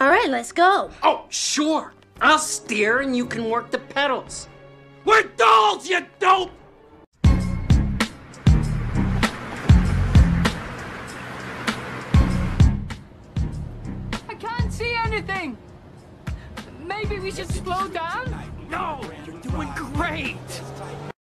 All right, let's go. Oh, sure. I'll steer and you can work the pedals. We're dolls, you dope! I can't see anything. Maybe we should slow down? No, you're doing great.